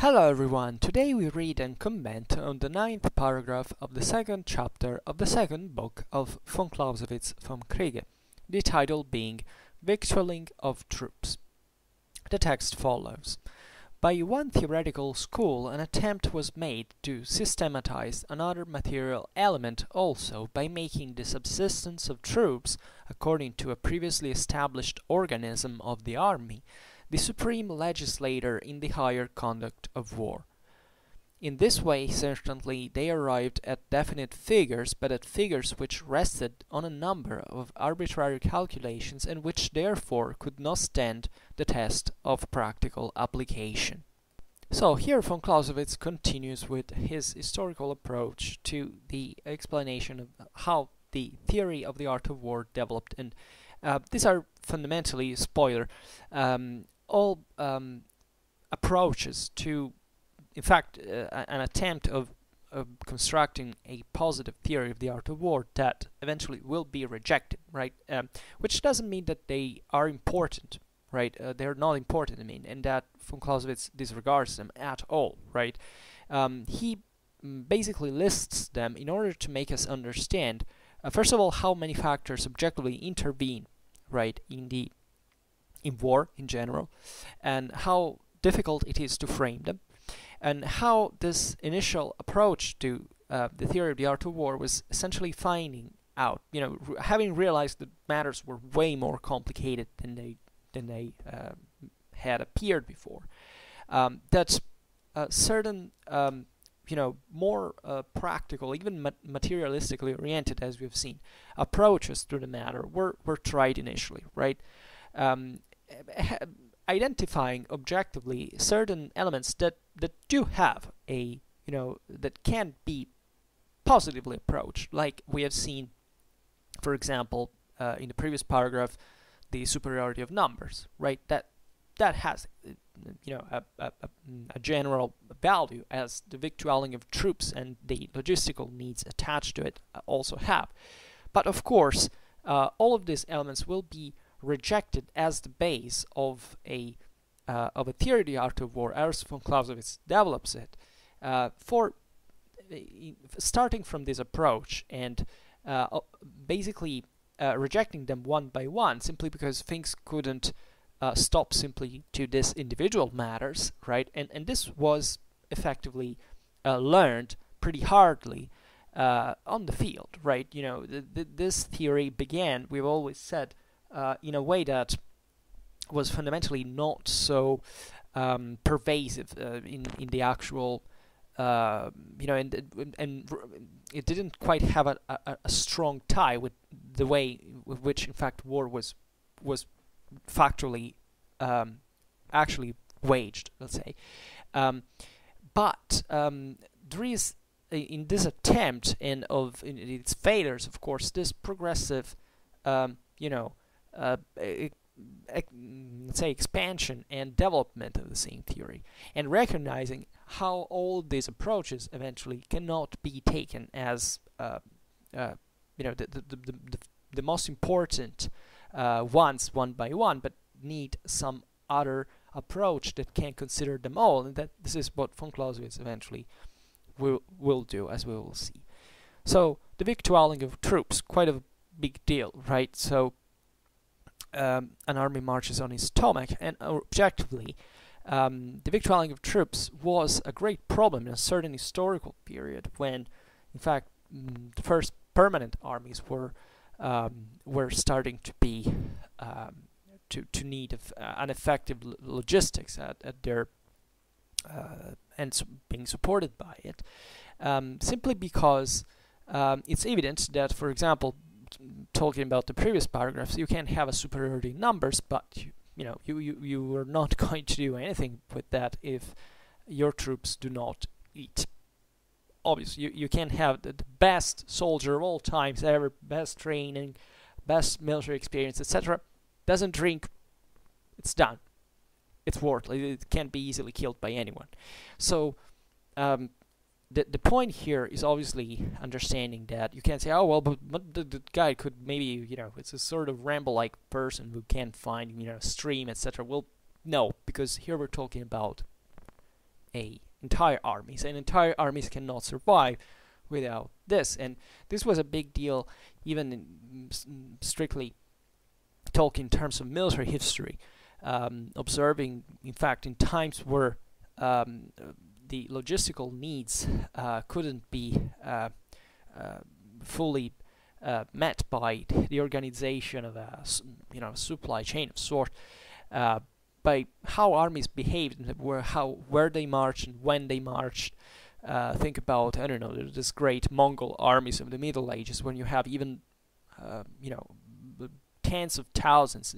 Hello everyone, today we read and comment on the ninth paragraph of the second chapter of the second book of von Clausewitz vom Kriege, the title being Victualling of Troops. The text follows. By one theoretical school an attempt was made to systematize another material element also by making the subsistence of troops, according to a previously established organism of the army, the supreme legislator in the higher conduct of war. In this way, certainly, they arrived at definite figures, but at figures which rested on a number of arbitrary calculations and which therefore could not stand the test of practical application. So here von Clausewitz continues with his historical approach to the explanation of how the theory of the art of war developed and uh, these are fundamentally spoiler um, all um, approaches to, in fact, uh, an attempt of, of, constructing a positive theory of the art of war that eventually will be rejected, right? Um, which doesn't mean that they are important, right? Uh, they're not important, I mean, and that von Clausewitz disregards them at all, right? Um, he basically lists them in order to make us understand, uh, first of all, how many factors objectively intervene, right, in the in war in general, and how difficult it is to frame them, and how this initial approach to uh, the theory of the art of war was essentially finding out, you know, having realized that matters were way more complicated than they than they uh, had appeared before. Um, that certain, um, you know, more uh, practical, even ma materialistically oriented, as we've seen, approaches to the matter were were tried initially, right? Um, identifying objectively certain elements that that do have a you know that can be positively approached. Like we have seen for example uh, in the previous paragraph the superiority of numbers right? That that has you know a, a, a general value as the victualling of troops and the logistical needs attached to it also have. But of course uh, all of these elements will be rejected as the base of a uh, of a theory of the art of war, as von Clausewitz develops it, uh, for uh, starting from this approach and uh, basically uh, rejecting them one by one, simply because things couldn't uh, stop simply to this individual matters, right? And and this was effectively learned pretty hardly on the field, right? You know, th th this theory began. We've always said uh, in a way that was fundamentally not so um, pervasive uh, in in the actual uh, you know and and it didn't quite have a, a, a, strong tie with the way with which in fact war was was factually um, actually waged let's say. Um, but um, there is in this attempt and of its failures of course this progressive um, you know say expansion and development of the same theory and recognizing how all these approaches eventually cannot be taken as uh, uh, you know the, the, the, the, the most important uh, ones one by one but need some other approach that can consider them all and that this is what von Clausewitz eventually will, will do as we will see. So the victualling of troops, quite a big deal, right? So um, an army marches on its stomach, and objectively, um, the victualling of troops was a great problem in a certain historical period when, in fact, mm, the first permanent armies were um, were starting to be um, to to need uh, an effective logistics at, at their uh, and being supported by it, um, simply because um, it's evident that, for example, talking about the previous paragraphs, you can have a superiority in numbers, but you, you know you, you you are not going to do anything with that if your troops do not eat. Obviously, you, you can have the, the best soldier of all times ever, best training, best military experience, etc. Doesn't drink, it's done. It's worthless. It can't be easily killed by anyone. So um, the the point here is obviously understanding that you can't say, oh well, but, but the, the, guy could maybe you know it's a sort of Rambo-like person who can't find you know a stream etc. Well, no, because here we're talking about a entire armies, and entire armies cannot survive without this. And this was a big deal, even strictly talking in terms of military history. Um, observing, in fact, in times where um, the logistical needs uh, couldn't be uh, uh, fully met by the organization of a you know supply chain of sort by how armies behaved and where how where they marched and when they marched. Uh, think about I don't know this great Mongol armies of the Middle Ages when you have even uh, you know tens of thousands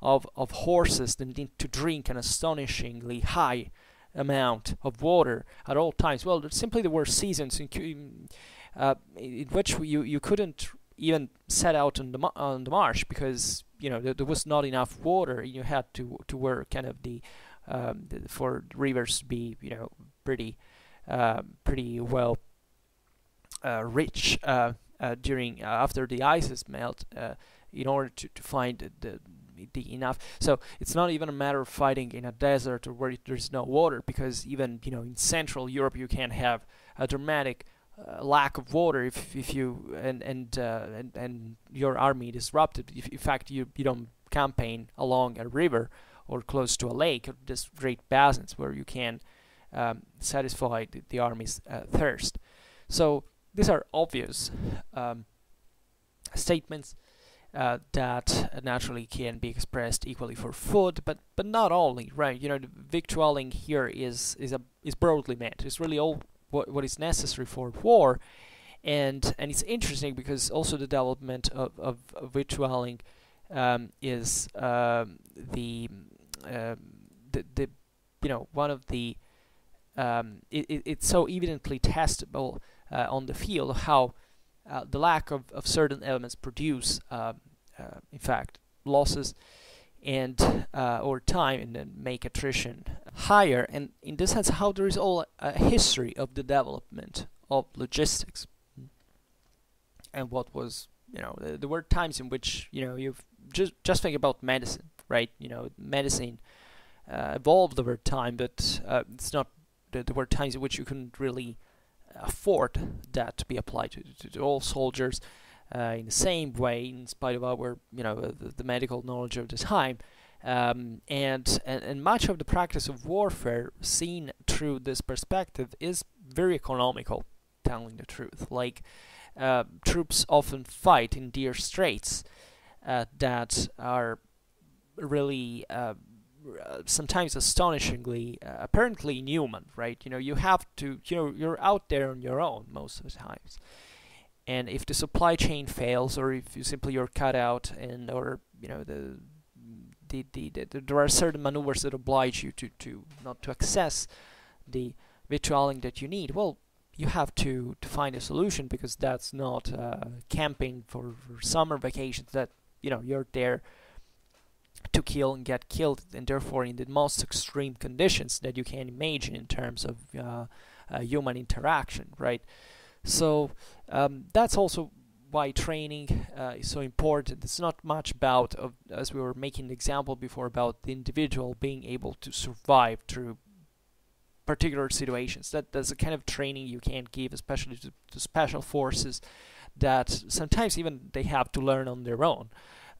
of of horses that need to drink an astonishingly high amount of water at all times. Well, simply there were seasons in, uh, in which you you couldn't even set out on the on the marsh because you know there, was not enough water. You had to to work kind of the, um, the for rivers to be you know pretty uh, pretty well uh, rich uh, uh during uh, after the ices melt uh, in order to, to find the, the enough. So it's not even a matter of fighting in a desert or where there's no water, because even you know in Central Europe you can have a dramatic uh, lack of water if if you and and uh, and, and your army disrupted. If in fact you you don't campaign along a river or close to a lake or just great basins where you can um, satisfy the, the army's uh, thirst. So these are obvious um, statements uh, that naturally can be expressed equally for food, but but not only, right? You know, the victualling here is is a is broadly meant. It's really all what what is necessary for war, and and it's interesting because also the development of of, of victualling um, is um, the, um, the the you know one of the um, it, it, it's so evidently testable uh, on the field how uh, the lack of, of certain elements produce, uh, uh in fact, losses and uh, over time and then make attrition higher. And in this sense, how there is all a history of the development of logistics. And what was you know there were times in which you know you've just just think about medicine right? You know medicine uh, evolved over time but uh, it's not there were times in which you couldn't really afford that to be applied to, to, to all soldiers uh, in the same way, in spite of our, you know, the, the medical knowledge of the time. Um, and, and, and much of the practice of warfare seen through this perspective is very economical, telling the truth. Like uh, troops often fight in dire straits uh, that are really uh, sometimes astonishingly uh, apparently inhuman, right? You know, you have to, you know, you're out there on your own most of the times and if the supply chain fails or if you simply you're cut out and or you know the the, the, the, there are certain maneuvers that oblige you to, to not to access the victualling that you need well you have to, to find a solution because that's not uh, camping for, for, summer vacations that you know you're there to kill and get killed and therefore in the most extreme conditions that you can imagine in terms of uh, uh, human interaction right so um, that's also why training uh, is so important. It's not much about, as we were making the example before, about the individual being able to survive through particular situations. That that's a kind of training you can't give, especially to, to special forces that sometimes even they have to learn on their own.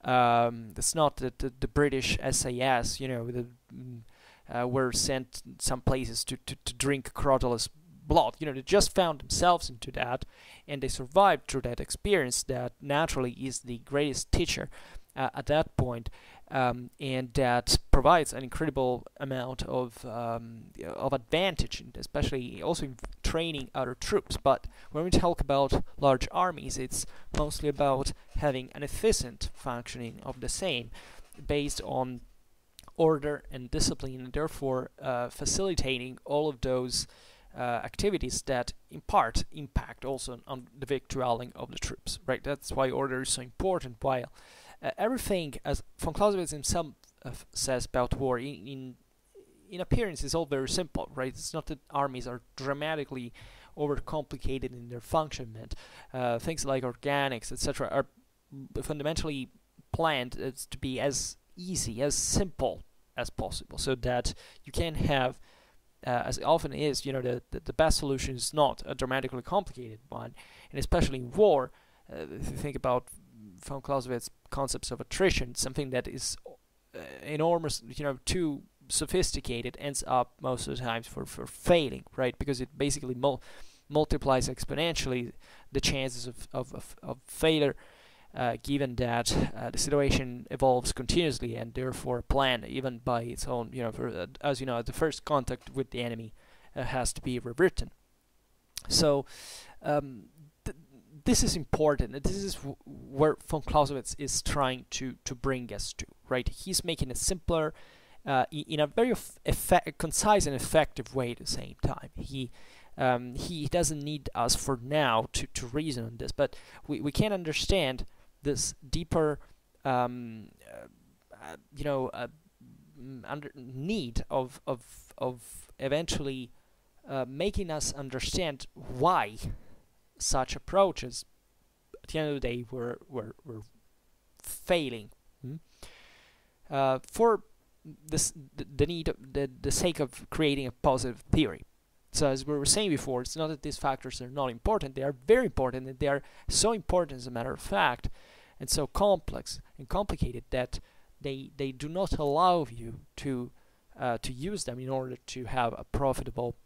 Um, it's not that the, the, British SAS, you know, the, mm, uh, were sent some places to, to, to drink crotulous blood. You know, they just found themselves into that and they survived through that experience that naturally is the greatest teacher uh, at that point, um, and that provides an incredible amount of um, of advantage, especially also in training other troops. But when we talk about large armies, it's mostly about having an efficient functioning of the same, based on order and discipline, and therefore uh, facilitating all of those uh, activities that in part impact also on the victualling of the troops, right? That's why order is so important. While uh, everything, as von Clausewitz himself uh, says about war, in, in, in appearance is all very simple, right? It's not that armies are dramatically overcomplicated in their functionment. Uh, things like organics, etc., are fundamentally planned as to be as easy, as simple as possible, so that you can have uh, as it often is, you know, the, the, the best solution is not a dramatically complicated one, and especially in war. Uh, if you think about von Clausewitz's concepts of attrition, something that is uh, enormous, you know, too sophisticated, ends up most of the times for, for failing, right? Because it basically mul multiplies exponentially the chances of, of, of, of failure. Uh, given that uh, the situation evolves continuously and therefore a plan, even by its own, you know, for, uh, as you know, the first contact with the enemy uh, has to be rewritten. So um, th this is important. This is where von Clausewitz is trying to to bring us to, right? He's making it simpler. Uh, in a very concise and effective way at the same time. He um, he doesn't need us for now to, to reason on this, but we, we can understand this deeper, um, uh, you know, uh, under need of of of eventually uh, making us understand why such approaches at the end of the day were were, were failing uh, for this the, need the the sake of creating a positive theory so as we were saying before, it's not that these factors are not important. They are very important, and they are so important, as a matter of fact, and so complex and complicated that they they do not allow you to uh, to use them in order to have a profitable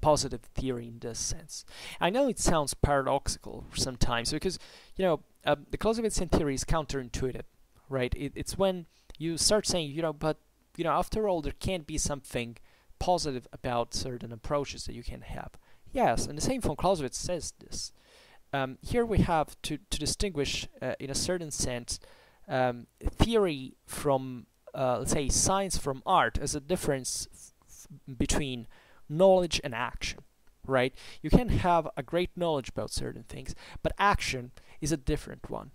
positive theory in this sense. I know it sounds paradoxical sometimes because you know uh, the Clausewitzian theory is counterintuitive, right? It, it's when you start saying you know, but you know, after all, there can't be something positive about certain approaches that you can have. Yes, and the same von Clausewitz says this. Um, here we have to, to distinguish, uh, in a certain sense, um, theory from, uh, let's say, science from art as a difference between knowledge and action, right? You can have a great knowledge about certain things, but action is a different one.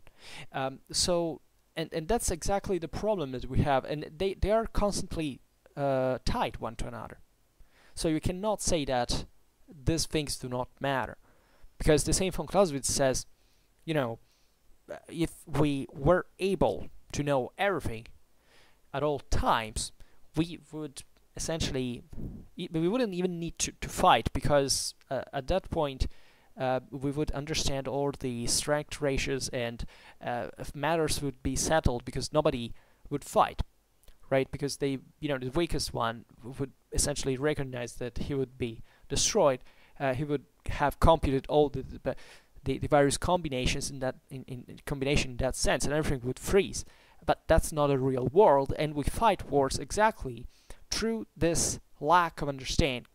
Um, so, and, and that's exactly the problem that we have, and they, they are constantly uh, tied one to another. So you cannot say that these things do not matter. Because the same von Clausewitz says, you know, if we were able to know everything at all times, we would essentially, we wouldn't even need to, to fight because uh, at that point uh, we would understand all the strength ratios and uh, matters would be settled because nobody would fight right? Because they, you know, the weakest one would essentially recognize that he would be destroyed. Uh, he would have computed all the, the the, various combinations in that in, in combination in that sense, and everything would freeze. But that's not a real world, and we fight wars exactly through this lack of understanding.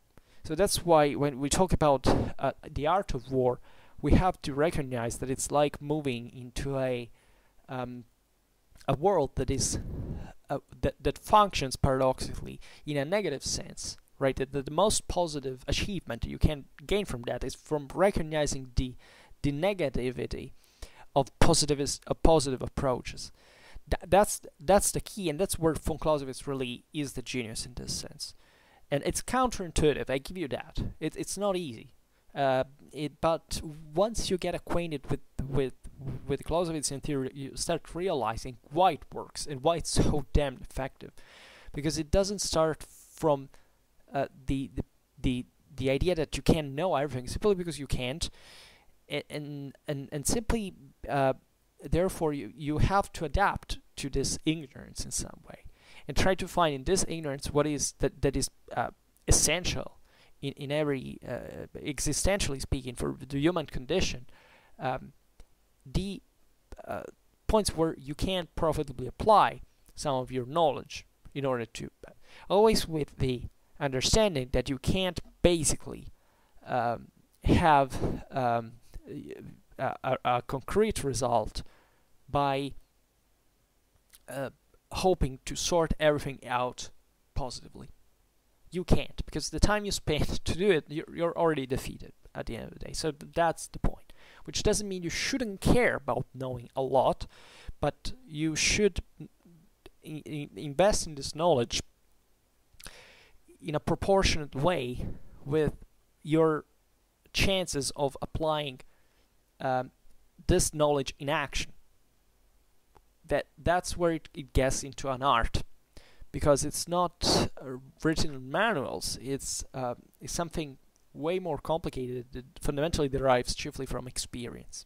So that's why when we talk about uh, the art of war, we have to recognize that it's like moving into a um, a world that is uh, that, that functions paradoxically in a negative sense right? That the most positive achievement you can gain from that is from recognizing the the negativity of positivist of positive approaches. Th that's that's the key and that's where von Clausewitz really is the genius in this sense. And it's counterintuitive I give you that. It, it's not easy. Uh, it, but once you get acquainted with with with Clausewitzian theory, you start realizing why it works and why it's so damn effective, because it doesn't start from uh, the, the the the idea that you can't know everything simply because you can't, and and and simply uh, therefore you you have to adapt to this ignorance in some way, and try to find in this ignorance what is that that is uh, essential in in every uh, existentially speaking for the human condition. Um, the uh, points where you can't profitably apply some of your knowledge in order to always with the understanding that you can't basically um, have um, a, a, concrete result by uh, hoping to sort everything out positively. You can't because the time you spend to do it, you're, you're already defeated at the end of the day. So that's the point which doesn't mean you shouldn't care about knowing a lot, but you should invest in this knowledge in a proportionate way with your chances of applying um, this knowledge in action. That that's where it, it gets into an art, because it's not uh, written in manuals. It's uh, it's something way more complicated that fundamentally derives chiefly from experience.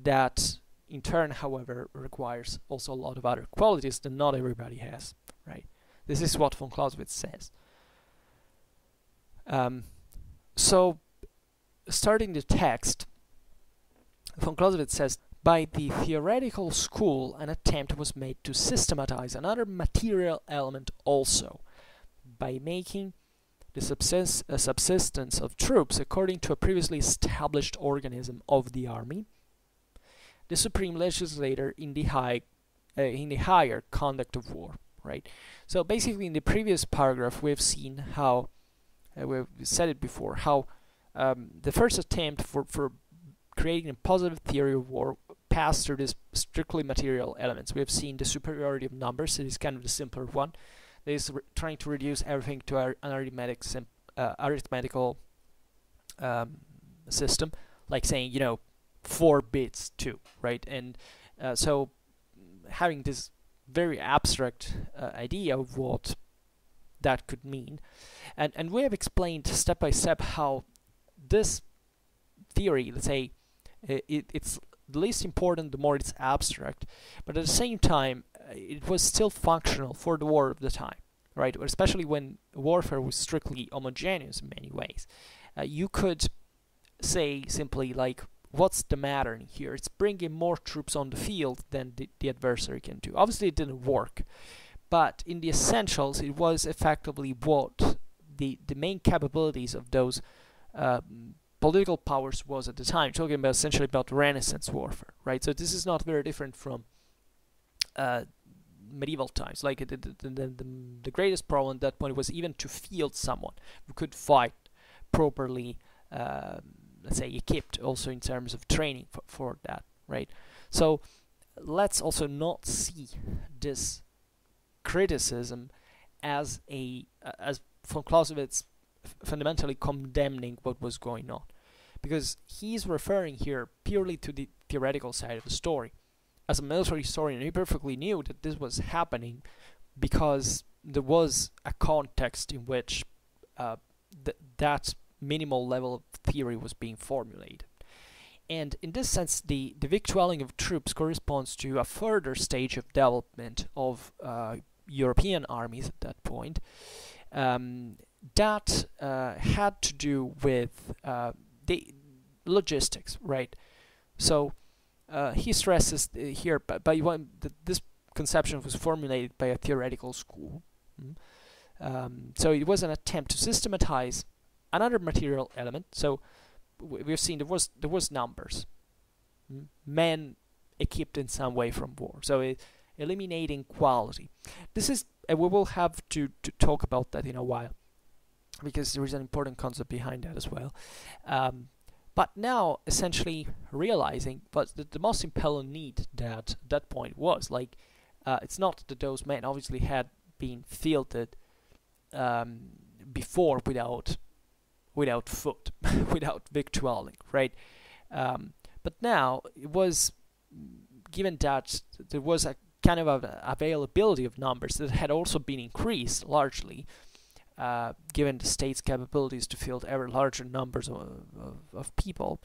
That in turn, however, requires also a lot of other qualities that not everybody has, right? This is what von Clausewitz says. Um, so, starting the text, von Clausewitz says, by the theoretical school, an attempt was made to systematize another material element also, by making the subsist subsistence of troops according to a previously established organism of the army, the supreme legislator in the high uh, in the higher conduct of war right? So basically in the previous paragraph we've seen how uh, we've said it before how um, the first attempt for, for creating a positive theory of war passed through these strictly material elements. We have seen the superiority of numbers it is kind of the simpler one. Is trying to reduce everything to an arithmetic uh, arithmetical um, system, like saying you know four bits too, right? And uh, so having this very abstract uh, idea of what that could mean, and and we have explained step by step how this theory, let's say, it, it's the least important the more it's abstract, but at the same time it was still functional for the war of the time, right? Especially when warfare was strictly homogeneous in many ways. Uh, you could say simply like, what's the matter in here? It's bringing more troops on the field than the, the adversary can do. Obviously, it didn't work, but in the essentials, it was effectively what the the main capabilities of those uh, political powers was at the time. Talking about essentially about Renaissance warfare, right? So this is not very different from uh, medieval times. Like the, the, the, the, greatest problem at that point was even to field someone who could fight properly, uh, let's say equipped also in terms of training for, for that, right? So let's also not see this criticism as a uh, as von Clausewitz fundamentally condemning what was going on because he's referring here purely to the theoretical side of the story as a military historian, he perfectly knew that this was happening because there was a context in which uh, th that minimal level of theory was being formulated. And in this sense, the, the victualling of troops corresponds to a further stage of development of uh, European armies at that point um, that uh, had to do with uh, the logistics, right? So uh, he stresses here by, by that this conception was formulated by a theoretical school. Mm. Um, so it was an attempt to systematize another material element. So we've seen there was there was numbers, men equipped in some way from war. So it, eliminating quality. This is we will have to to talk about that in a while because there is an important concept behind that as well. Um, but now, essentially realizing what the, the most impelling need that at that point was, like, uh, it's not that those men obviously had been fielded um, before without without food, without victualling, right? Um, but now it was given that there was a kind of a availability of numbers that had also been increased largely uh, given the state's capabilities to field ever larger numbers of, of, of people,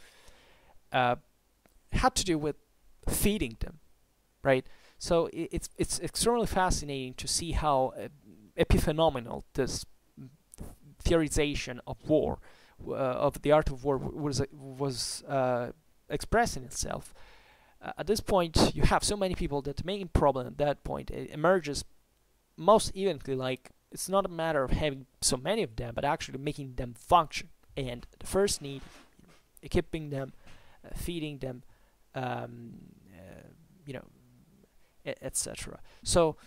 uh, had to do with feeding them, right? So it, it's it's extremely fascinating to see how uh, epiphenomenal this theorization of war, uh, of the art of war, was was uh, expressing itself. Uh, at this point, you have so many people that the main problem at that point emerges most evenly like it's not a matter of having so many of them, but actually making them function. And the first need, equipping them, uh, feeding them, um, uh, you know, etc. So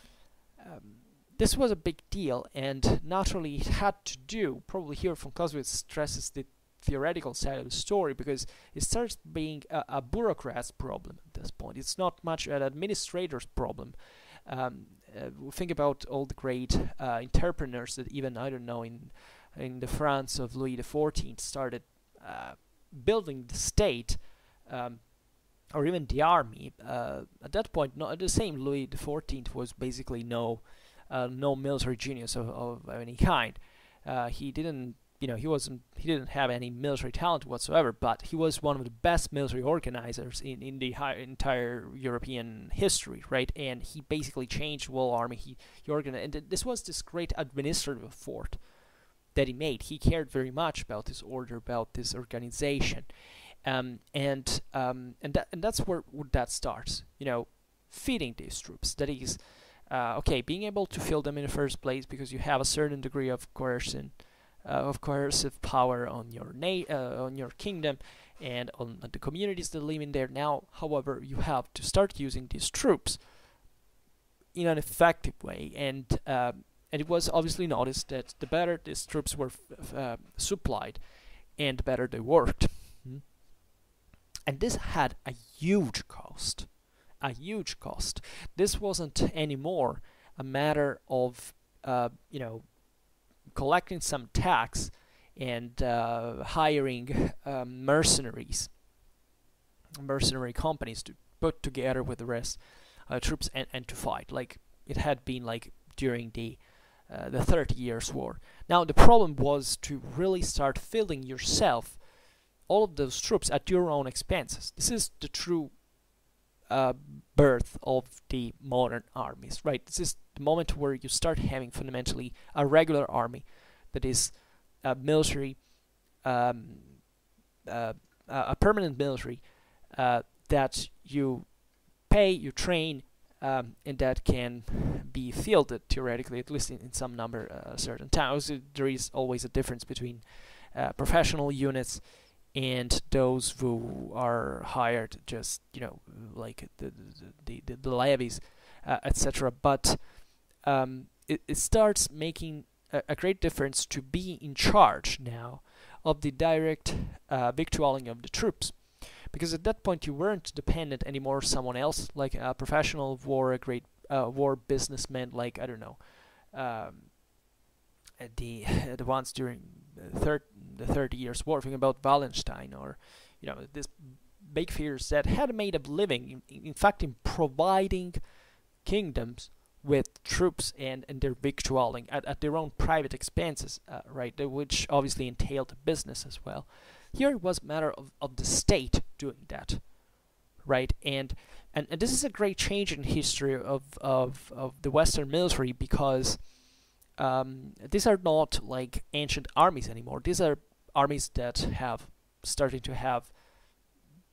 um, this was a big deal, and naturally it had to do. Probably here von Clausewitz stresses the theoretical side of the story because it starts being a, a bureaucrat's problem at this point. It's not much an administrator's problem. Um, uh, think about all the great uh, entrepreneurs that even I don't know in in the France of Louis XIV started uh, building the state um, or even the army. Uh, at that point, not the same Louis XIV was basically no uh, no military genius of, of any kind. Uh, he didn't, you know, he wasn't, he didn't have any military talent whatsoever. But he was one of the best military organizers in in the entire European history, right? And he basically changed the whole army. He he organized, and this was this great administrative effort that he made. He cared very much about this order, about this organization, um, and um, and that and that's where, where that starts. You know, feeding these troops. That is, uh, okay, being able to fill them in the first place because you have a certain degree of coercion, uh, of coercive power on your na- uh, on your kingdom and on the communities that live in there. Now, however, you have to start using these troops in an effective way, and um, and it was obviously noticed that the better these troops were uh, supplied, and the better they worked. Mm. And this had a huge cost a huge cost. This wasn't anymore a matter of uh, you know collecting some tax and uh, hiring um, mercenaries, mercenary companies to put together with the rest uh, troops and, and to fight like it had been like during the uh, the Thirty Years' War. Now the problem was to really start filling yourself all of those troops at your own expenses. This is the true uh, birth of the modern armies, right? This is the moment where you start having fundamentally a regular army that is a military, um, uh, a permanent military uh, that you pay, you train, um, and that can be fielded theoretically, at least in, in some number, uh, certain towns. There is always a difference between uh, professional units and those who are hired just you know like the the the, the levies uh, etc but um, it, it starts making a, a, great difference to be in charge now of the direct uh, victualling of the troops. Because at that point you weren't dependent anymore on someone else like a professional war a great uh, war businessman like I don't know um, the the ones during the third the Thirty Years' War, thinking about Wallenstein or you know this big figures that had made a living, in, in fact, in providing kingdoms with troops and, and their victualling at, at their own private expenses, uh, right, which obviously entailed business as well. Here it was a matter of, of the state doing that, right, and, and and this is a great change in history of, of, of the Western military because um, these are not like ancient armies anymore. These are armies that have started to have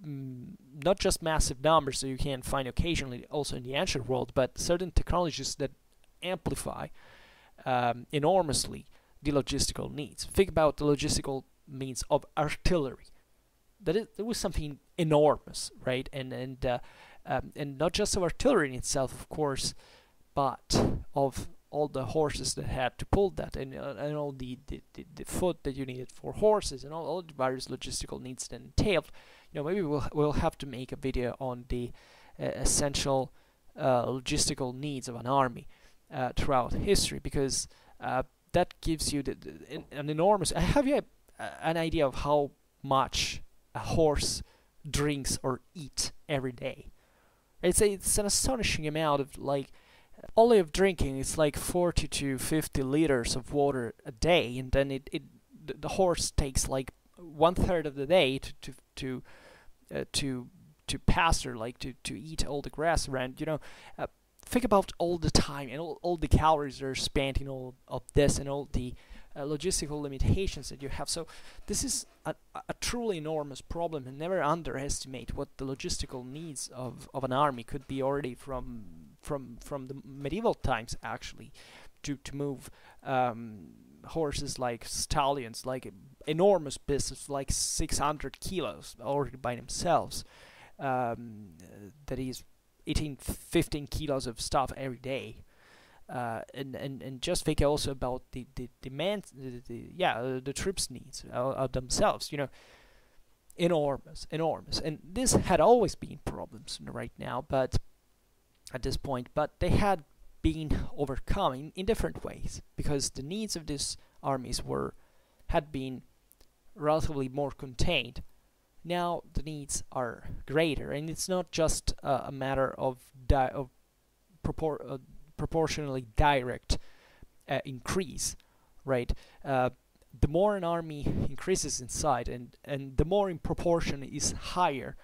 mm, not just massive numbers that you can find occasionally also in the ancient world, but certain technologies that amplify um, enormously the logistical needs. Think about the logistical means of artillery. That is, that was something enormous, right? And and uh, um, and not just of artillery in itself, of course, but of all the horses that had to pull that and, uh, and all the, the, the, the, foot that you needed for horses and all, all the various logistical needs that entailed. You know, maybe we'll, we'll have to make a video on the uh, essential uh, logistical needs of an army uh, throughout history because uh, that gives you the, the, an enormous... Have you an idea of how much a horse drinks or eat every day? It's, a, it's an astonishing amount of like only of drinking it's like 40 to 50 liters of water a day and then it, it the horse takes like one third of the day to to to uh, to to pasture like to to eat all the grass around you know uh, think about all the time and all, all the calories that are spent in all of this and all the uh, logistical limitations that you have. So this is a, a, truly enormous problem and never underestimate what the logistical needs of, of an army could be already from from from the medieval times actually to to move um, horses like stallions like enormous beasts, like 600 kilos already by themselves um, that is eating 15 kilos of stuff every day. Uh, and, and and just think also about the the demand the, the yeah uh, the troops needs uh, of themselves you know. Enormous enormous. And this had always been problems right now but at this point, but they had been overcome in, in different ways because the needs of these armies were had been relatively more contained. Now the needs are greater, and it's not just uh, a matter of, of propor uh, proportionally direct uh, increase, right? Uh, the more an army increases in size and, and the more in proportion is higher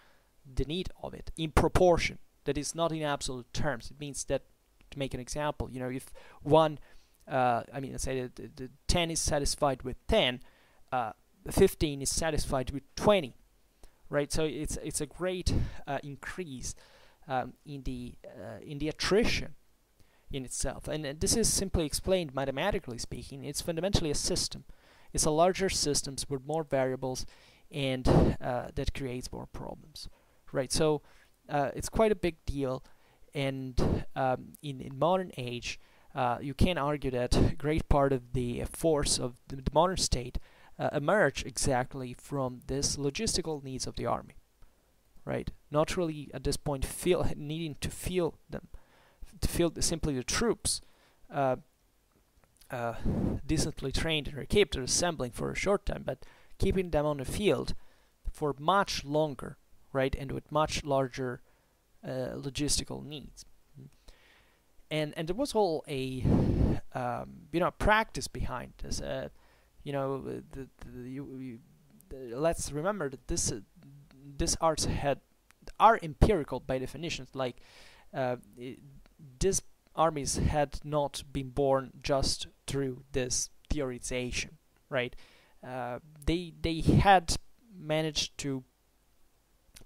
the need of it in proportion that is not in absolute terms. It means that to make an example you know if one uh, I mean let's say that the, the 10 is satisfied with 10 uh, 15 is satisfied with 20 right? So it's it's a great uh, increase um, in the uh, in the attrition in itself. And, this is simply explained mathematically speaking. It's fundamentally a system. It's a larger systems with more variables and uh, that creates more problems right? So uh, it's quite a big deal. And um, in, in modern age uh, you can argue that great part of the force of the, modern state uh, emerge exactly from this logistical needs of the army right? Not really at this point feel needing to feel them to feel the, simply the troops uh, uh, decently trained and equipped or assembling for a short time, but keeping them on the field for much longer, right, and with much larger uh, logistical needs. And and there was all a um, you know practice behind this. Uh, you know, the, the, you, you, the, let's remember that this uh, this arts had are empirical by definition. Like uh, this armies had not been born just through this theorization, right? Uh, they they had managed to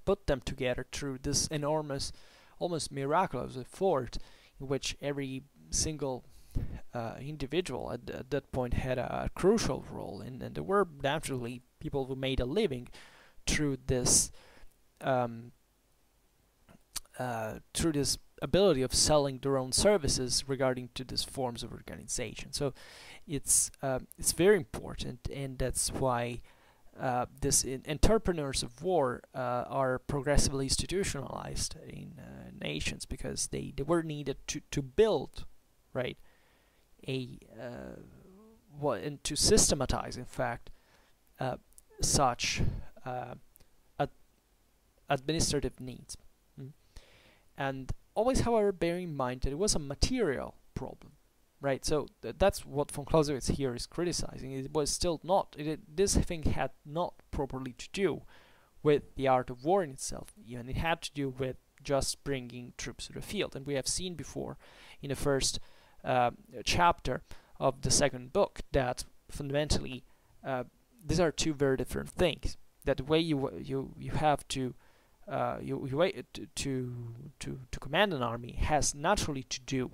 put them together through this enormous, almost miraculous effort, in which every single uh, individual at, at, that point had a, a crucial role, and, and, there were naturally people who made a living through this um, uh, through this ability of selling their own services regarding to these forms of organization. So it's uh, it's very important, and that's why uh, this entrepreneurs of war uh, are progressively institutionalized in uh, nations because they, they were needed to, to build right a uh, and to systematize in fact uh, such ad administrative needs. Mm. And always, however, bearing in mind that it was a material problem, right? So th that's what von Clausewitz here is criticizing. It was still not, it, this thing had not properly to do with the art of war in itself, and it had to do with just bringing troops to the field. And we have seen before in the first uh, chapter of the second book that fundamentally uh, these are two very different things. That the way you you you have to uh, you, you wait to, to to command an army has naturally to do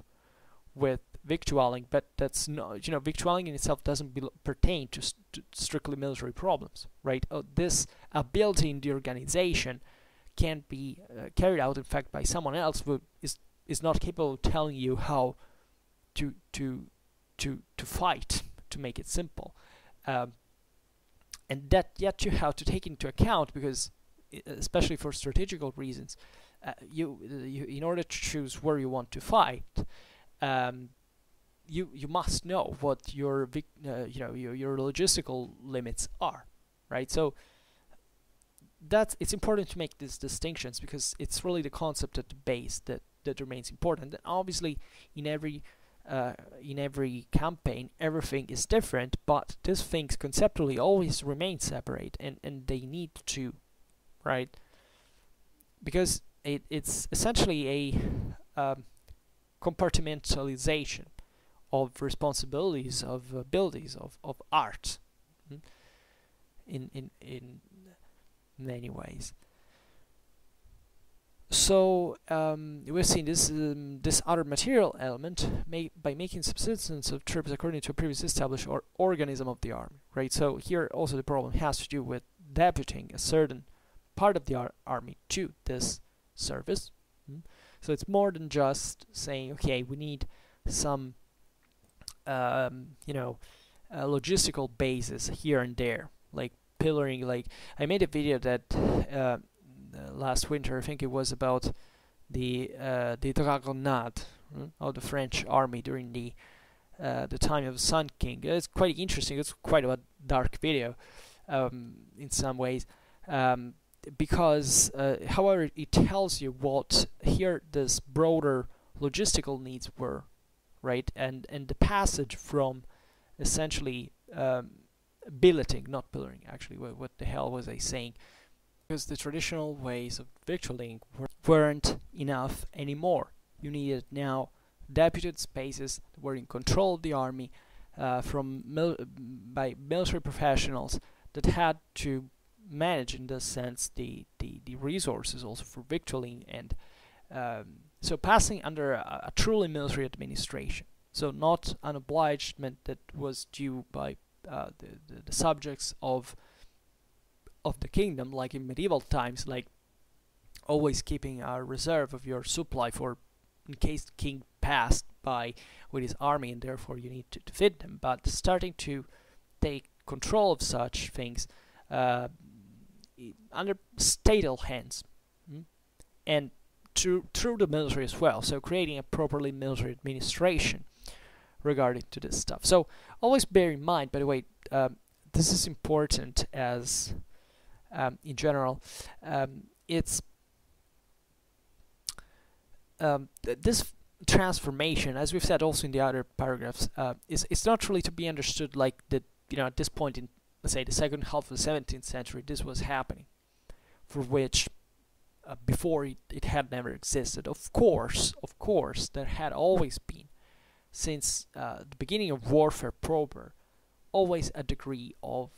with victualling, but that's not you know victualling in itself doesn't pertain to, st to, strictly military problems, right? Uh, this ability in the organization can be uh, carried out, in fact, by someone else who is is not capable of telling you how to to to to fight. To make it simple, um, and that yet you have to take into account because especially for strategical reasons, uh, you, you, in order to choose where you want to fight, um, you you must know what your uh, you know your your logistical limits are, right? So that's it's important to make these distinctions because it's really the concept at the base that that remains important. And obviously, in every uh, in every campaign, everything is different, but these things conceptually always remain separate, and and they need to right? Because it, it's essentially a um, compartmentalization of responsibilities, of abilities, of, of art mm, in, in, in many ways. So um, we've seen this um, this other material element by making subsistence of troops according to a previously established or organism of the army, right? So here also the problem has to do with deputing a certain part of the ar army to this service. Mm. So it's more than just saying, okay, we need some, um, you know, uh, logistical basis here and there, like pillaring. Like I made a video that uh, last winter, I think it was about the uh, the dragonnade mm, of the French army during the uh, the time of the Sun King. It's quite interesting. It's quite a dark video um, in some ways. Um, because uh, however it tells you what here this broader logistical needs were right? And and the passage from essentially um, billeting, not pillaring, actually. What, what the hell was I saying? Because the traditional ways of victualling weren't enough anymore. You needed now deputed spaces that were in control of the army uh, from mil by military professionals that had to manage in this sense the, the, the resources also for victualling and um, so passing under a, a, truly military administration. So not an obligement that was due by uh, the, the, the subjects of of the kingdom like in medieval times like always keeping a reserve of your supply for in case the king passed by with his army and therefore you need to defeat them. But starting to take control of such things uh, under statal hands. Mm? and through, through the military as well so creating a properly military administration regarding to this stuff. So always bear in mind by the way um, this is important as um, in general um, it's um, th this transformation as we've said also in the other paragraphs uh, is it's not really to be understood like that you know at this point in let's say the second half of the 17th century this was happening for which uh, before it, it had never existed. Of course of course there had always been since uh, the beginning of warfare proper always a degree of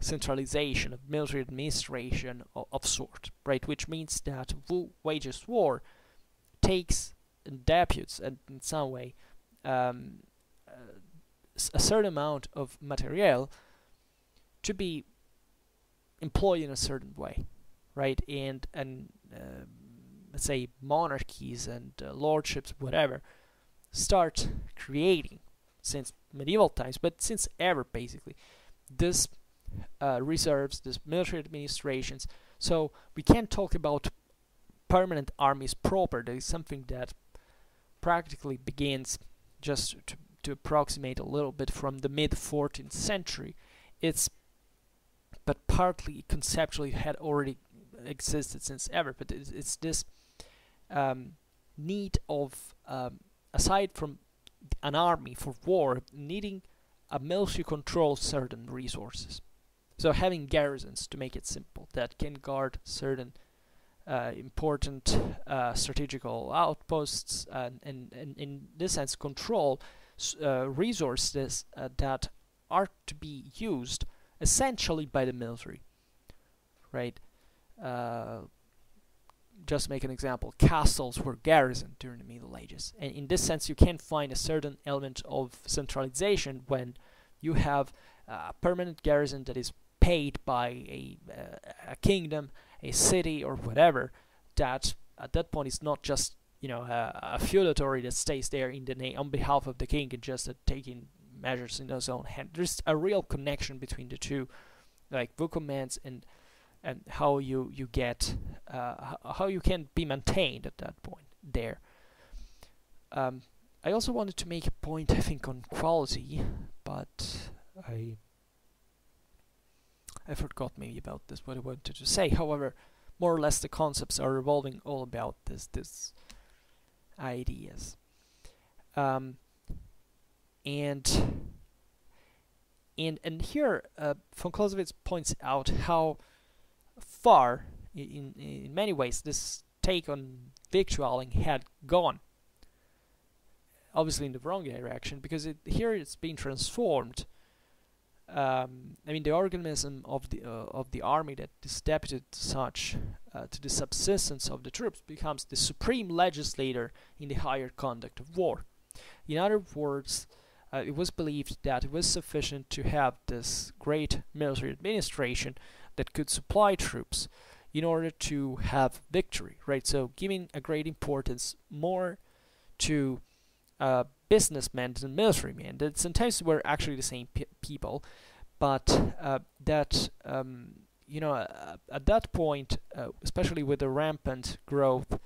centralization of military administration of, of sort right? Which means that who wages war takes and deputes and in some way um, uh, a certain amount of material to be employed in a certain way, right? And and uh, let's say monarchies and uh, lordships, whatever, start creating since medieval times, but since ever basically, this uh, reserves, this military administrations. So we can't talk about permanent armies proper. That is something that practically begins just to, to approximate a little bit from the mid 14th century. It's but partly conceptually had already existed since ever. But it's, it's this um, need of, um, aside from an army for war, needing a military control certain resources. So having garrisons, to make it simple, that can guard certain uh, important uh, strategical outposts and, and, and, in this sense control uh, resources uh, that are to be used essentially by the military, right? Uh, just make an example, castles were garrisoned during the Middle Ages. And in this sense, you can find a certain element of centralization when you have a permanent garrison that is paid by a, uh, a kingdom, a city, or whatever, that at that point is not just you know a, a feudatory that stays there in the name on behalf of the king and just uh, taking measures in his own hand. There's a real connection between the two, like book commands and and how you you get uh, how you can be maintained at that point there. Um, I also wanted to make a point, I think, on quality, but I I forgot maybe about this what I wanted to say. However, more or less the concepts are revolving all about this this ideas. Um, and and and here uh, von Clausewitz points out how far in in many ways this take on victualling had gone obviously in the wrong direction because it here it's been transformed um, I mean the organism of the uh, of the army that is deputed such uh, to the subsistence of the troops becomes the supreme legislator in the higher conduct of war. In other words, uh, it was believed that it was sufficient to have this great military administration that could supply troops in order to have victory, right? So giving a great importance more to uh, businessmen than military men. That sometimes were actually the same people, but uh, that um, you know uh, at that point, uh, especially with the rampant growth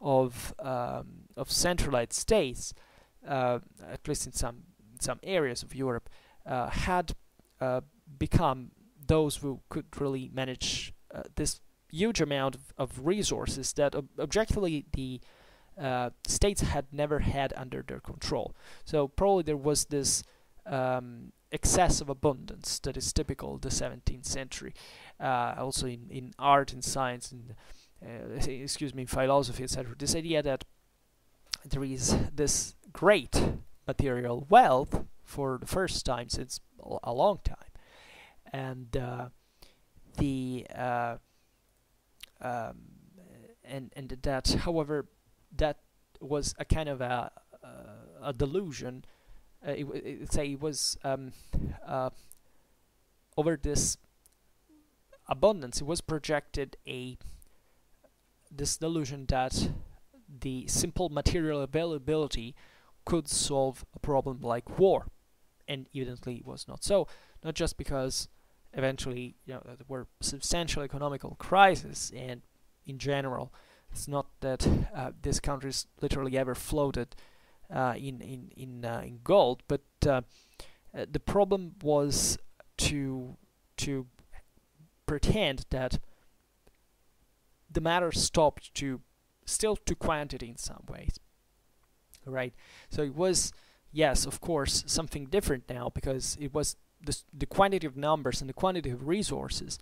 of um, of centralized states, uh, at least in some some areas of Europe uh, had become those who could really manage uh, this huge amount of, of resources that ob objectively the uh, states had never had under their control. So probably there was this um, excess of abundance that is typical of the 17th century, uh, also in, in art and science and uh, excuse me, philosophy, etc. This idea that there is this great material wealth for the first time since a long time, and uh, the uh, um, and and that, however, that was a kind of a a delusion. Uh, it, it, say it was um, uh, over this abundance. It was projected a this delusion that the simple material availability could solve a problem like war, and evidently it was not so. Not just because eventually you know there were substantial economical crises, and in general, it's not that uh, these countries literally ever floated uh, in in in uh, in gold, but uh, uh, the problem was to to pretend that the matter stopped to still to quantity in some ways right? So it was yes of course something different now because it was the, the quantity of numbers and the quantity of resources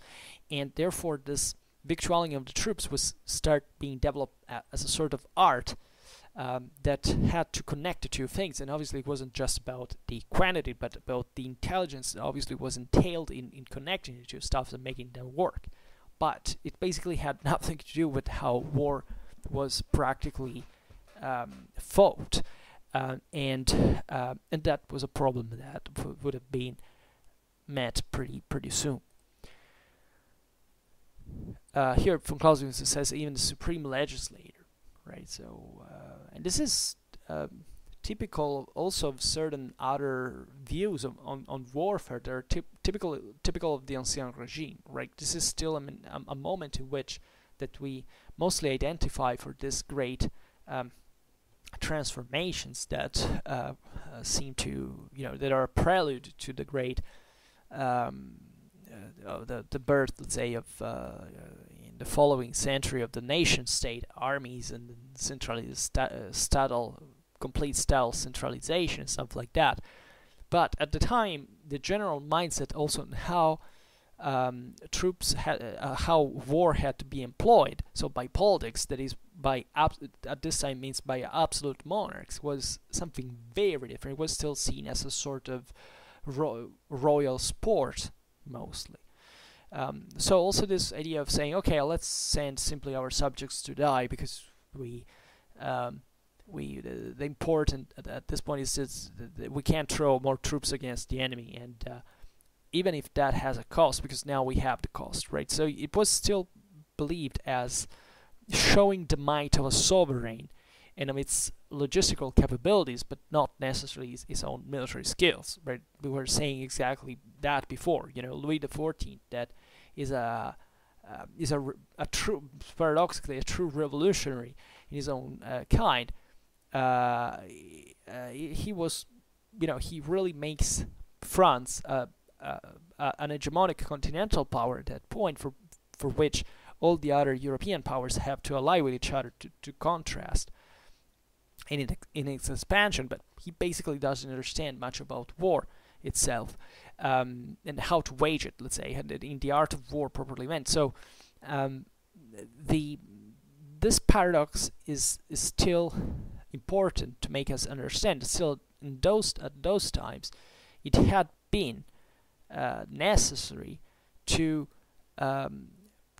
and therefore this victualling of the troops was start being developed as a sort of art um, that had to connect the two things. And obviously it wasn't just about the quantity but about the intelligence that obviously was entailed in, in connecting the two stuff and making them work. But it basically had nothing to do with how war was practically um, fought, uh, and uh, and that was a problem that would have been met pretty pretty soon. Uh, here von Clausewitz it says even the supreme legislator, right? So, uh, and this is um, typical also of certain other views of, on, on warfare that are typical typical of the ancien regime right this is still a, a, moment in which that we mostly identify for this great um, transformations that uh, uh, seem to you know that are a prelude to the great um, uh, the, the birth let's say of uh, in the following century of the nation state armies and uh, statal complete style centralization stuff like that. But at the time, the general mindset also on how um, troops had, uh, how war had to be employed. So by politics, that is by at this time means by absolute monarchs, was something very different. It was still seen as a sort of ro royal sport mostly. Um, so also this idea of saying, okay, let's send simply our subjects to die because we um, we the, the important at, at, this point is, is we can't throw more troops against the enemy and uh, even if that has a cost because now we have the cost right so it was still believed as showing the might of a sovereign and its logistical capabilities but not necessarily his, own military skills right? We were saying exactly that before you know Louis XIV that is a uh, is a, a true paradoxically a true revolutionary in his own uh, kind. Uh, uh, he was, you know, he really makes France an hegemonic continental power at that point, for for which all the other European powers have to ally with each other to, to contrast in, it, in its expansion, but he basically doesn't understand much about war itself um, and how to wage it, let's say, and in the art of war properly meant. So um, the this paradox is, is still important to make us understand. Still, in those at those times, it had been uh, necessary to um,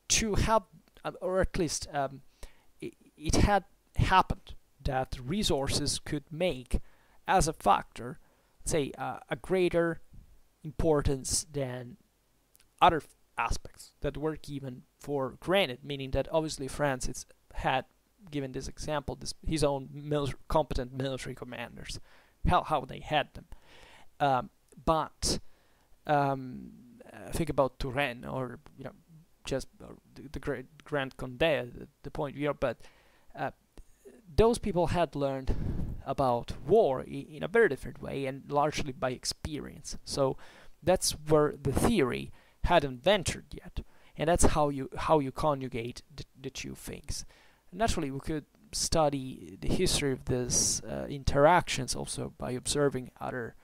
to have, uh, or at least um, it, it, had happened that resources could make as a factor, say, uh, a greater importance than other aspects that were given for granted. Meaning that obviously France it's had given this example, this, his own mil competent military commanders, how, how they had them. Um, but um, uh, think about Turenne or you know just uh, the, the, great Grand Condé, the, the point here. But uh, those people had learned about war in a very different way and largely by experience. So that's where the theory hadn't ventured yet, and that's how you how you conjugate the, the two things naturally we could study the history of these uh, interactions also by observing other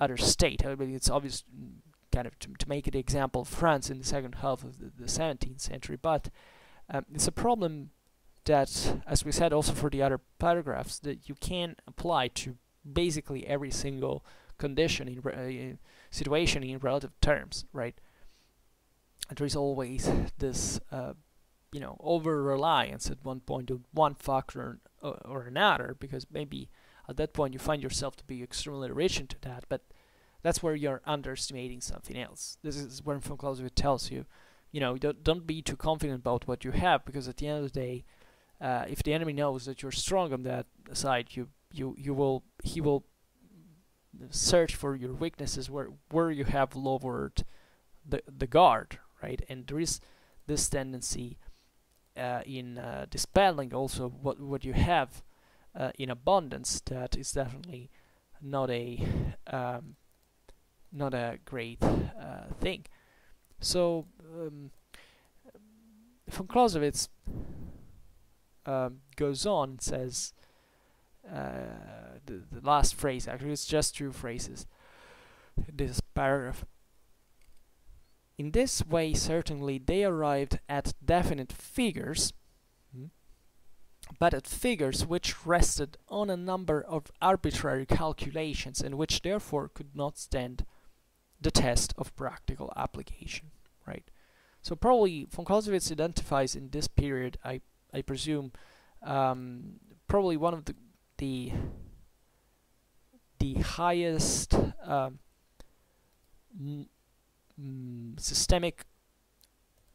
other state. I mean, it's obvious mm, kind of to, to make an example of France in the second half of the, the 17th century, but um, it's a problem that, as we said also for the other paragraphs, that you can apply to basically every single condition in uh, situation in relative terms, right? There is always this, uh, you know, over reliance at one point on one factor or, or another, because maybe at that point you find yourself to be extremely rich into that, but that's where you're underestimating something else. This is where von Clausewitz tells you, you know, don't, don't be too confident about what you have, because at the end of the day, uh, if the enemy knows that you're strong on that side, you you you will he will search for your weaknesses where where you have lowered the the guard, right? And there is this tendency uh, in uh, dispelling also what what you have uh, in abundance that is definitely not a um, not a great uh, thing. So um, von Clausewitz um, goes on and says uh, the, the last phrase actually it's just two phrases. This paragraph. In this way certainly they arrived at definite figures hmm, but at figures which rested on a number of arbitrary calculations and which therefore could not stand the test of practical application right? So probably von Clausewitz identifies in this period I I presume um, probably one of the the the highest um, systemic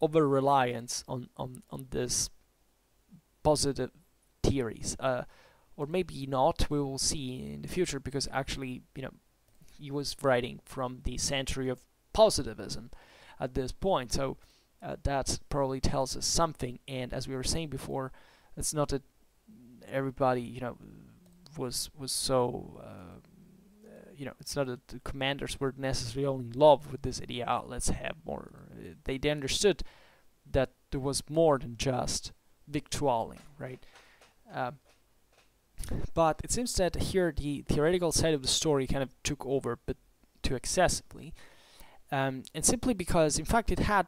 over reliance on on on this positive theories. Uh, or maybe not. We will see in the future because actually you know he was writing from the century of positivism at this point. So uh, that probably tells us something. And as we were saying before, it's not that everybody, you know, was was so, uh, you know, it's not that the commanders were necessarily all in love with this idea. Oh, let's have more. They, they understood that there was more than just victualling, right? Uh, but it seems that here the theoretical side of the story kind of took over, but too excessively. Um, and simply because, in fact, it had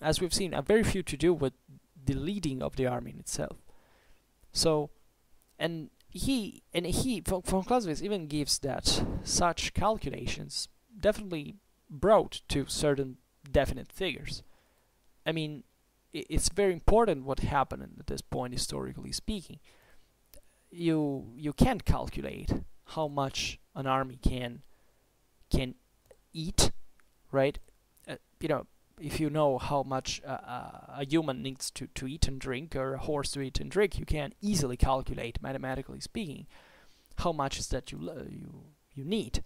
as we've seen, a very few to do with the leading of the army in itself. So, and he and he von, von Clausewitz even gives that such calculations definitely brought to certain definite figures. I mean, it's very important what happened at this point historically speaking. You you can't calculate how much an army can can eat, right? Uh, you know, if you know how much uh, a human needs to, to eat and drink or a horse to eat and drink, you can easily calculate, mathematically speaking, how much is that you you you need.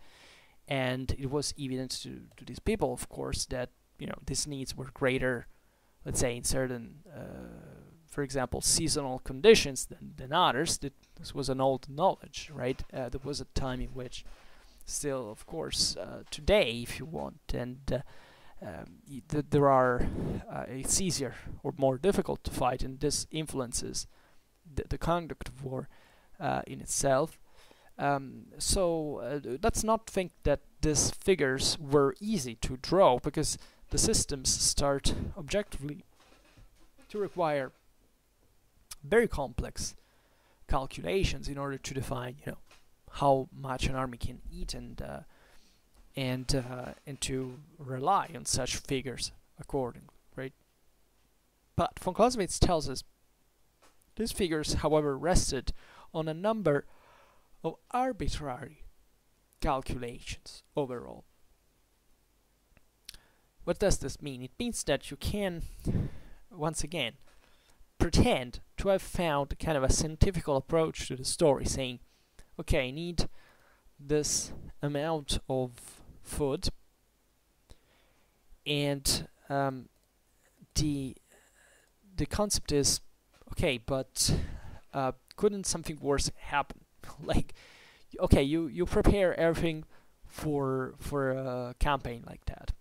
And it was evident to, to these people, of course, that you know these needs were greater, let's say, in certain, uh, for example, seasonal conditions than, than others. That this was an old knowledge, right? Uh, there was a time in which, still, of course, uh, today, if you want, and uh, um, th there are uh, it's easier or more difficult to fight and this influences the, the conduct of war uh, in itself. Um, so uh, let's not think that these figures were easy to draw because the systems start objectively to require very complex calculations in order to define you know how much an army can eat and uh, and uh, and to rely on such figures accordingly, right? But von Clausewitz tells us these figures, however, rested on a number of arbitrary calculations overall. What does this mean? It means that you can, once again, pretend to have found kind of a scientific approach to the story, saying, okay, I need this amount of food. And um, the the concept is okay but uh, couldn't something worse happen? Like okay you you prepare everything for for a campaign like that.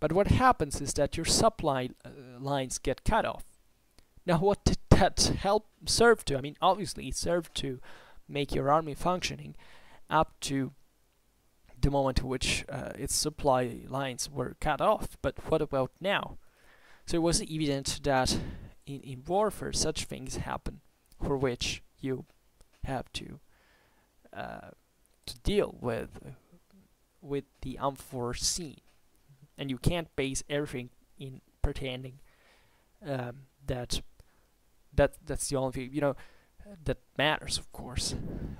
But what happens is that your supply uh, lines get cut off. Now what did that help serve to, I mean, obviously it served to make your army functioning up to the moment in which uh, its supply lines were cut off. But what about now? So it was evident that in, in warfare such things happen for which you have to uh, to deal with with the unforeseen, and you can't base everything in pretending um, that that that's the only thing you know that matters, of course.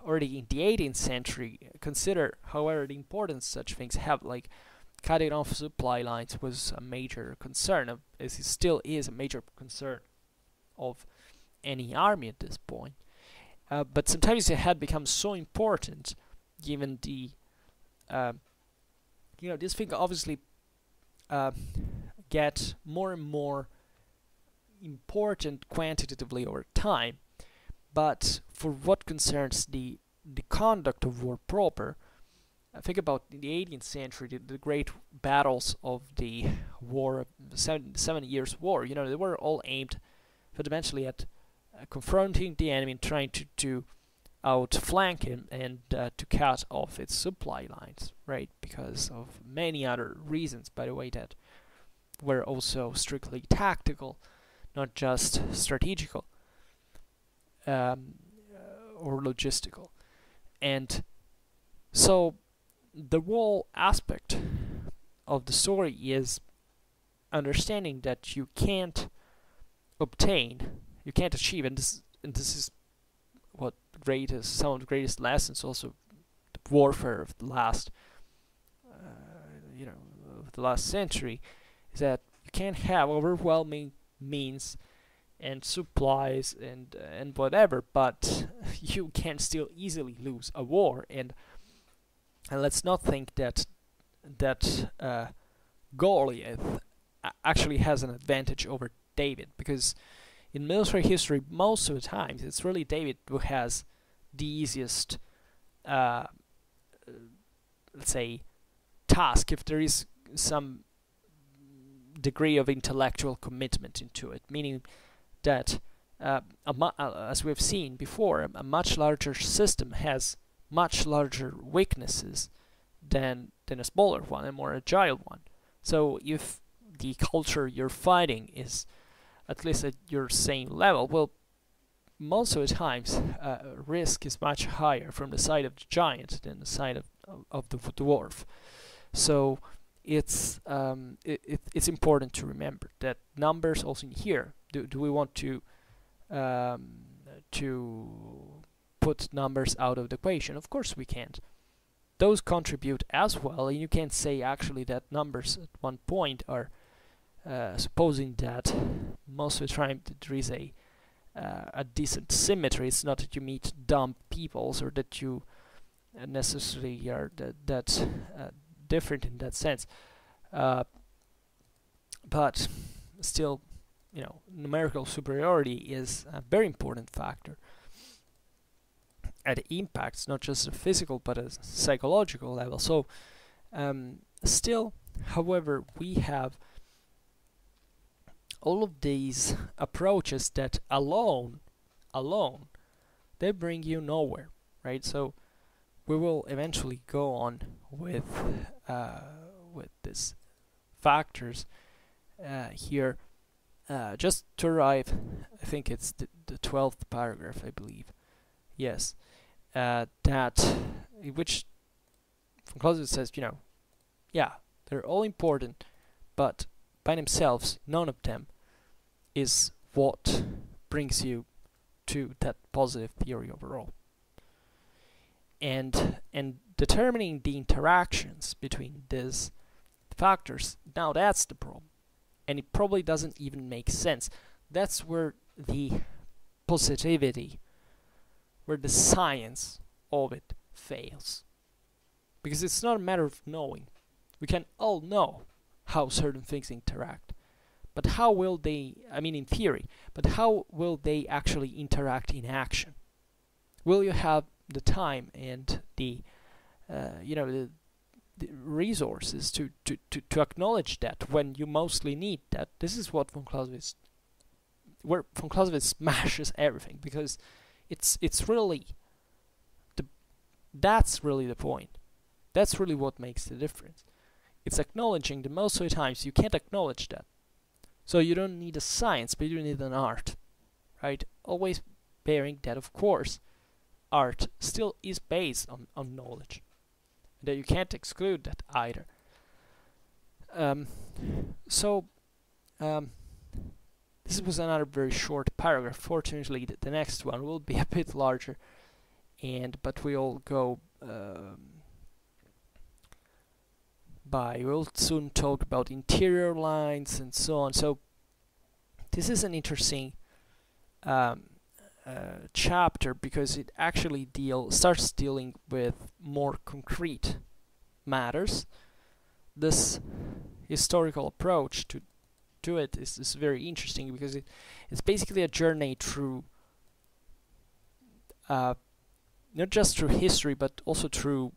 Already in the 18th century, consider, however, the importance such things have, like cutting off supply lines was a major concern, as it still is a major concern of any army at this point. Uh, but sometimes it had become so important, given the, uh, you know, this thing obviously uh, get more and more important quantitatively over time but for what concerns the the conduct of war proper, I think about the 18th century, the, the great battles of the war, seven, seven years war, you know, they were all aimed fundamentally at uh, confronting the enemy and trying to, to outflank him and uh, to cut off its supply lines, right? Because of many other reasons, by the way, that were also strictly tactical, not just strategical um, or logistical. And so the whole aspect of the story is understanding that you can't obtain, you can't achieve, and this and this is what greatest some of the greatest lessons also the warfare of the last uh, you know of the last century is that you can't have overwhelming means and supplies and and whatever but you can still easily lose a war. And and let's not think that that uh, Goliath actually has an advantage over David because in military history most of the times it's really David who has the easiest uh, let's say task if there is some degree of intellectual commitment into it. Meaning that uh, uh, as we've seen before, a much larger system has much larger weaknesses than than a smaller one, a more agile one. So if the culture you're fighting is at least at your same level, well, most of the times uh, risk is much higher from the side of the giant than the side of of the dwarf. So it's um, it, it, it's important to remember that numbers also in here do, do we want to um, to put numbers out of the equation? Of course we can't. Those contribute as well, and you can't say actually that numbers at one point are uh, supposing that most of the time there is a uh, a decent symmetry. It's not that you meet dumb peoples or that you necessarily are that, that uh, different in that sense. Uh, but still, you know, numerical superiority is a very important factor. And it impacts not just a physical but a psychological level. So, um, still, however, we have all of these approaches that alone, alone, they bring you nowhere, right? So, we will eventually go on with uh, with these factors uh, here uh, just to arrive, I think it's the, the 12th paragraph, I believe. Yes. Uh, that, which von Clausewitz says, you know, yeah, they're all important, but by themselves, none of them is what brings you to that positive theory overall. And and determining the interactions between these factors, now that's the problem and it probably doesn't even make sense. That's where the positivity, where the science of it fails. Because it's not a matter of knowing. We can all know how certain things interact. But how will they, I mean in theory, but how will they actually interact in action? Will you have the time and the, uh, you know, the, resources to, to, to, to acknowledge that when you mostly need that. This is what von Clausewitz where von Clausewitz smashes everything because it's it's really the that's really the point. That's really what makes the difference. It's acknowledging that most of the times you can't acknowledge that. So you don't need a science, but you need an art, right? Always bearing that, of course, art still is based on, on knowledge. That you can't exclude that either. Um, so, um, this was another very short paragraph. Fortunately, the, the next one will be a bit larger, and but we'll go um, by. We'll soon talk about interior lines and so on. So, this is an interesting um, uh, chapter because it actually deal starts dealing with more concrete matters. This historical approach to to it is, is very interesting because it, it's basically a journey through uh, not just through history but also through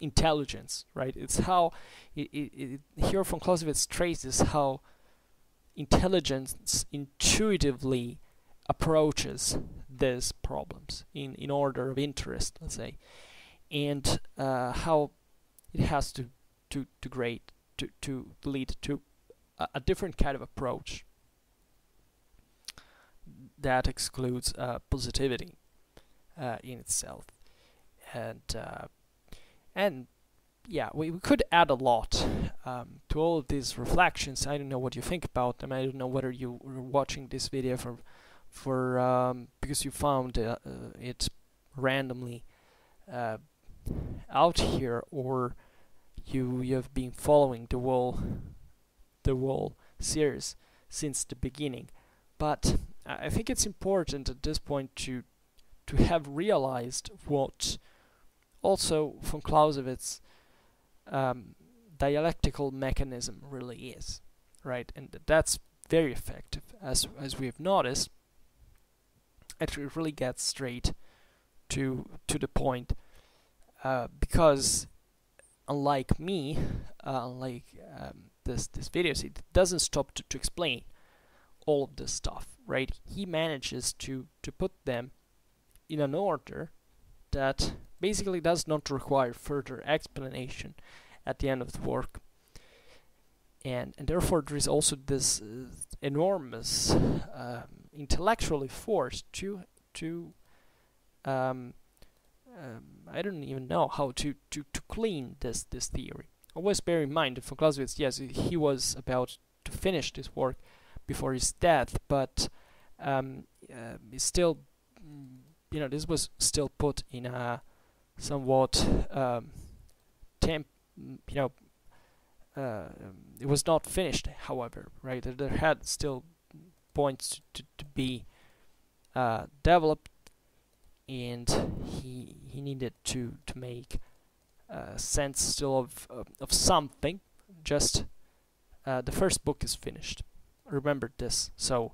intelligence, right? It's how it, it, it here von Clausewitz traces how intelligence intuitively approaches these problems in, in order of interest, let's say, and uh, how it has to to to grade to to lead to a, a different kind of approach that excludes uh, positivity uh, in itself, and uh, and yeah, we, we could add a lot um, to all of these reflections. I don't know what you think about them. I don't know whether you were watching this video for for um, because you found uh, uh, it randomly uh, out here or you you have been following the whole the whole series since the beginning. But I think it's important at this point to to have realized what also von Clausewitz um, dialectical mechanism really is right? And that's very effective as as we have noticed it really gets straight to to the point uh, because unlike me uh, unlike um, this this video it doesn't stop to, to explain all of this stuff right? He manages to to put them in an order that basically does not require further explanation at the end of the work. And and therefore there is also this uh, enormous um, intellectually forced to to um, um, I don't even know how to, to, to clean this this theory. Always bear in mind that von Clausewitz, yes, he was about to finish this work before his death, but um, uh, still, you know, this was still put in a somewhat um, temp, you know, uh, it was not finished. However, right, there had still points to, to be uh, developed. And he he needed to to make uh, sense still of, of, something. Just uh, the first book is finished. Remember this. So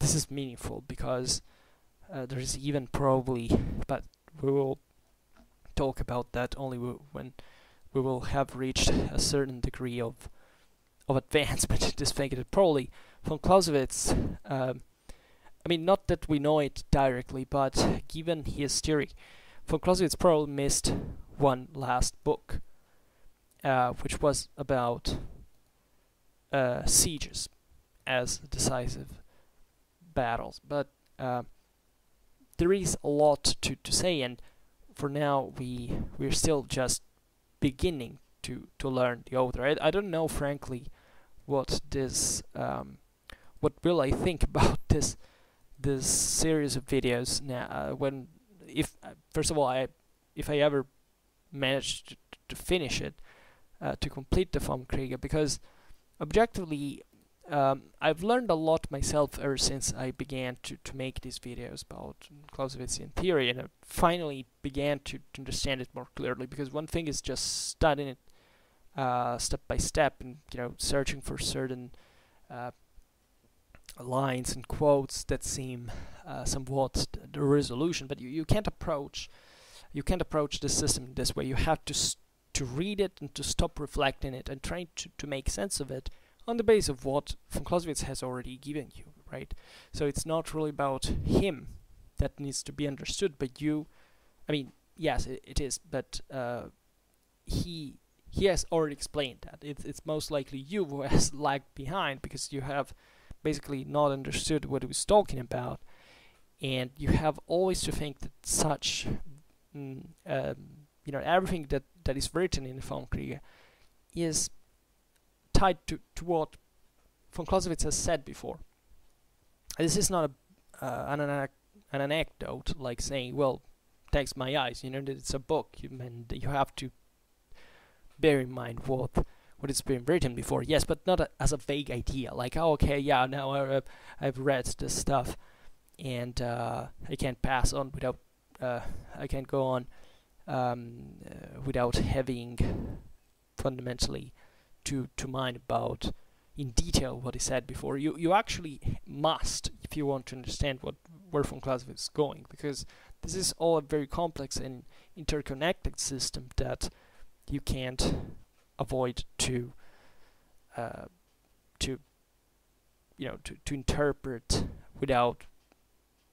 this is meaningful because uh, there is even probably but we will talk about that only when we will have reached a certain degree of of advancement in this thing. It probably von Clausewitz, um, I mean, not that we know it directly, but given his theory, von Clausewitz probably missed one last book, uh, which was about uh, sieges as decisive battles. But uh, there is a lot to, to say, and for now we we're still just beginning to to learn the author. I, I don't know, frankly, what this um, what will I think about this this series of videos now uh, when if uh, first of all I if I ever manage to, to finish it uh, to complete the Vom Kriege because objectively um, I've learned a lot myself ever since I began to, to make these videos about Clausewitzian theory and I finally began to, to understand it more clearly because one thing is just studying it uh, step by step and you know searching for certain uh, lines and quotes that seem uh, somewhat the resolution but you, you can't approach you can't approach the system this way you have to to read it and to stop reflecting it and trying to, to make sense of it on the base of what von Clausewitz has already given you, right? So it's not really about him that needs to be understood, but you, I mean, yes, it, it is, but uh, he he has already explained that. It's, it's most likely you who has lagged behind because you have basically not understood what he was talking about, and you have always to think that such, mm, um, you know, everything that, that is written in the Vom Kriege is tied to, to what von Clausewitz has said before. This is not a, uh, an, an, an anecdote like saying, well, thanks my eyes, you know, that it's a book, and you have to bear in mind what what has been written before. Yes, but not a, as a vague idea, like, oh, okay, yeah, now I, I've read this stuff, and uh, I can't pass on without, uh, I can't go on um, uh, without having fundamentally to to mind about in detail what he said before. You you actually must if you want to understand what where von Clausewitz is going, because this is all a very complex and interconnected system that you can't avoid to uh, to you know to, to interpret without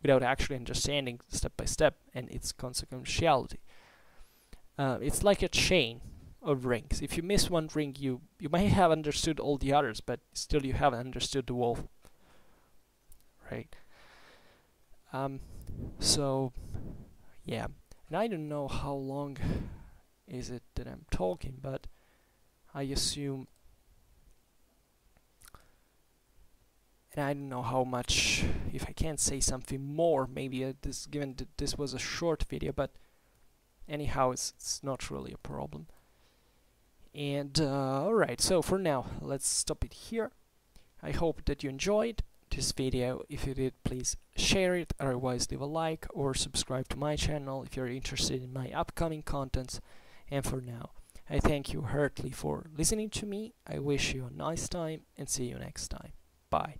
without actually understanding step by step and its consequentiality. Uh, it's like a chain of rings. If you miss one ring, you you may have understood all the others, but still you haven't understood the wolf. Right. Um. So, yeah, and I don't know how long is it that I'm talking, but I assume, and I don't know how much. If I can't say something more, maybe uh, this given that this was a short video, but anyhow, it's, it's not really a problem. And uh, alright, so for now, let's stop it here. I hope that you enjoyed this video. If you did, please share it, otherwise leave a like or subscribe to my channel if you're interested in my upcoming contents. And for now, I thank you heartily for listening to me. I wish you a nice time and see you next time. Bye.